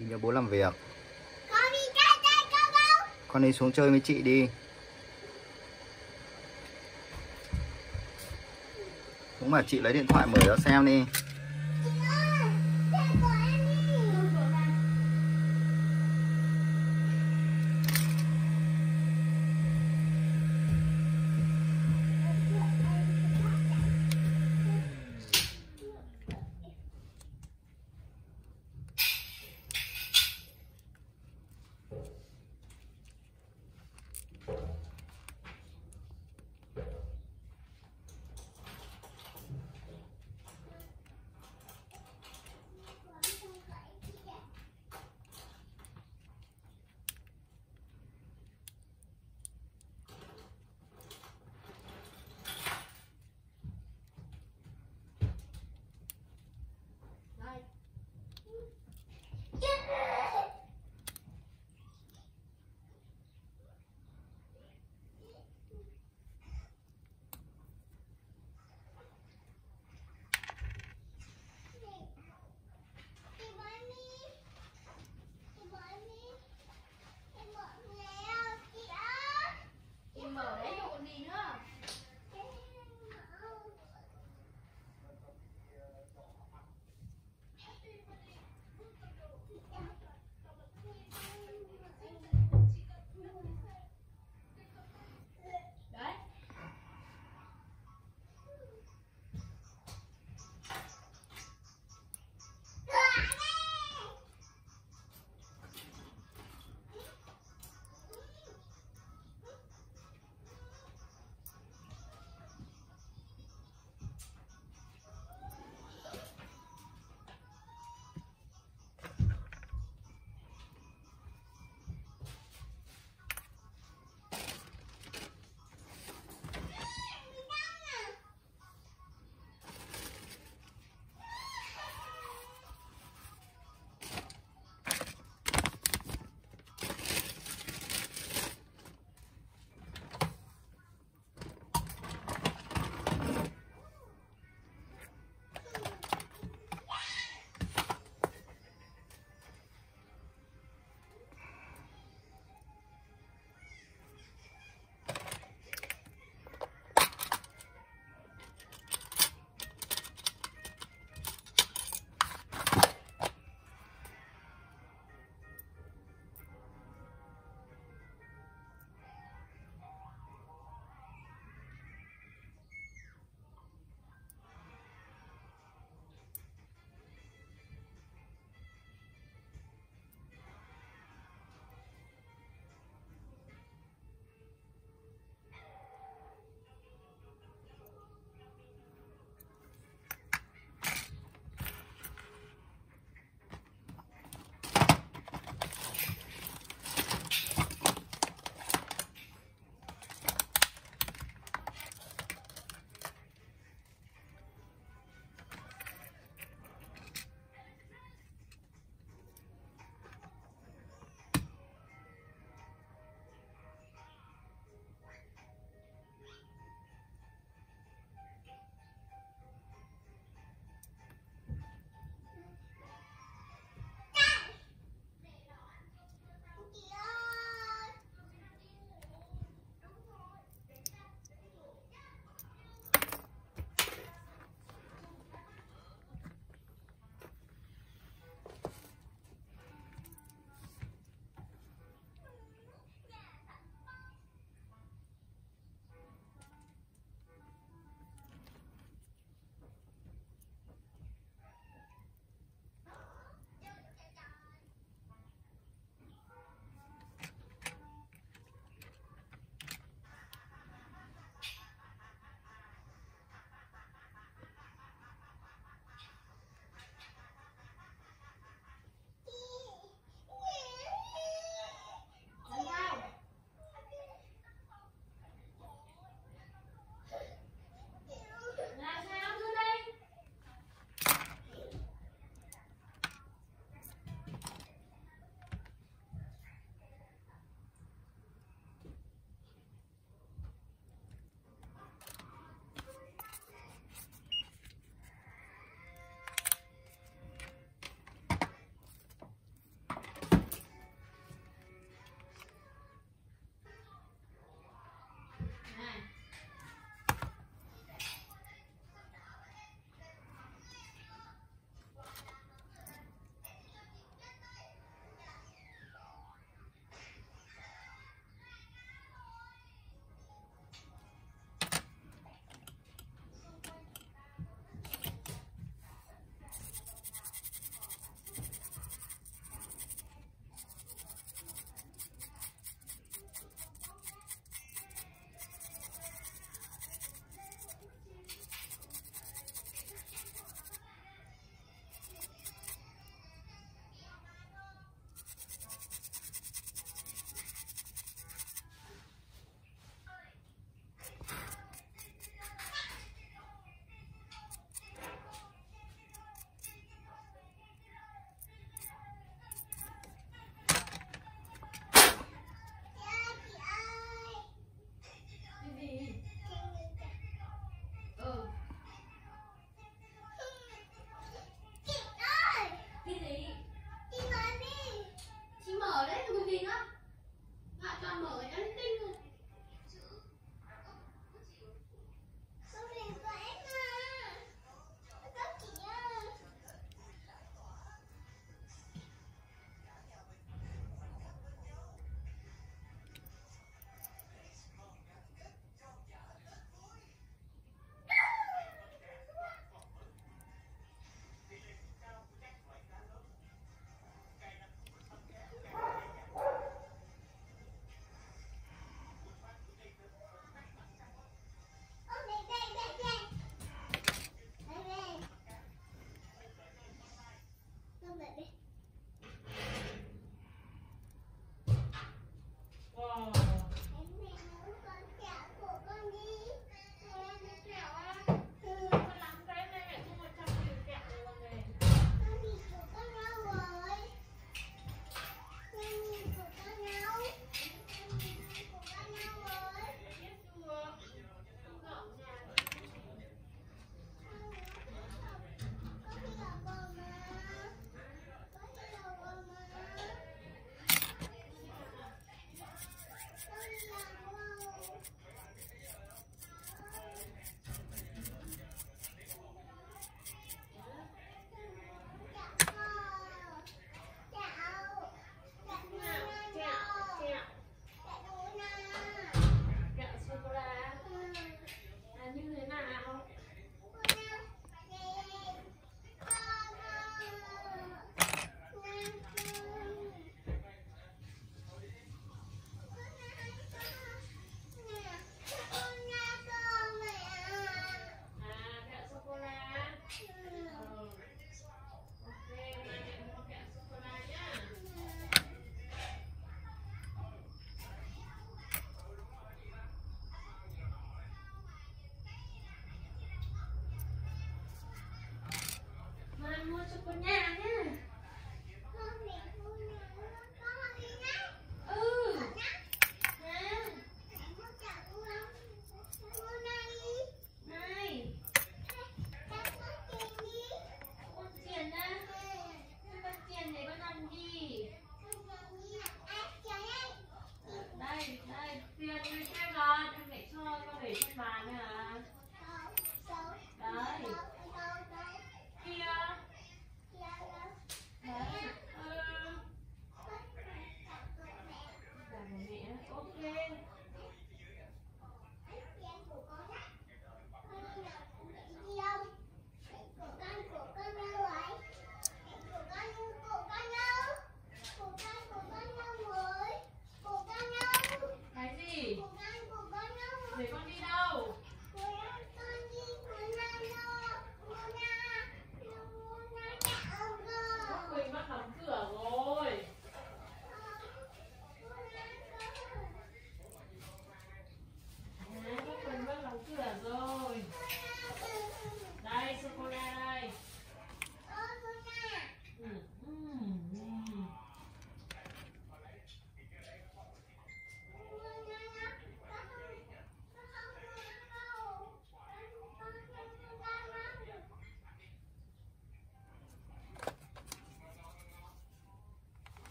đi cho bố làm việc. Con đi chơi chơi con đâu? con đi xuống chơi với chị đi. Cũng bảo chị lấy điện thoại mở ra xem đi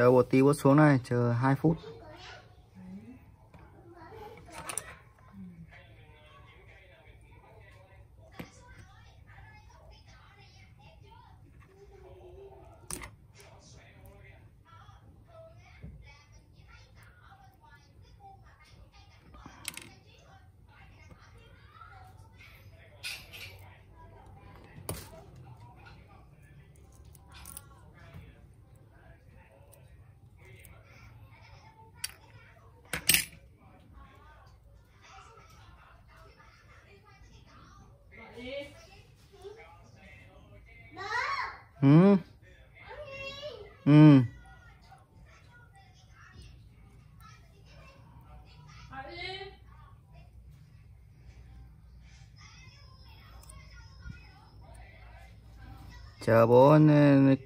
chờ bộ tí bớt xuống này chờ 2 phút. Ừ. Ừ. Chờ bố ờ,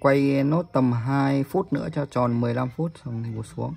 quay nốt tầm 2 phút nữa cho tròn 15 phút xong thì bố xuống.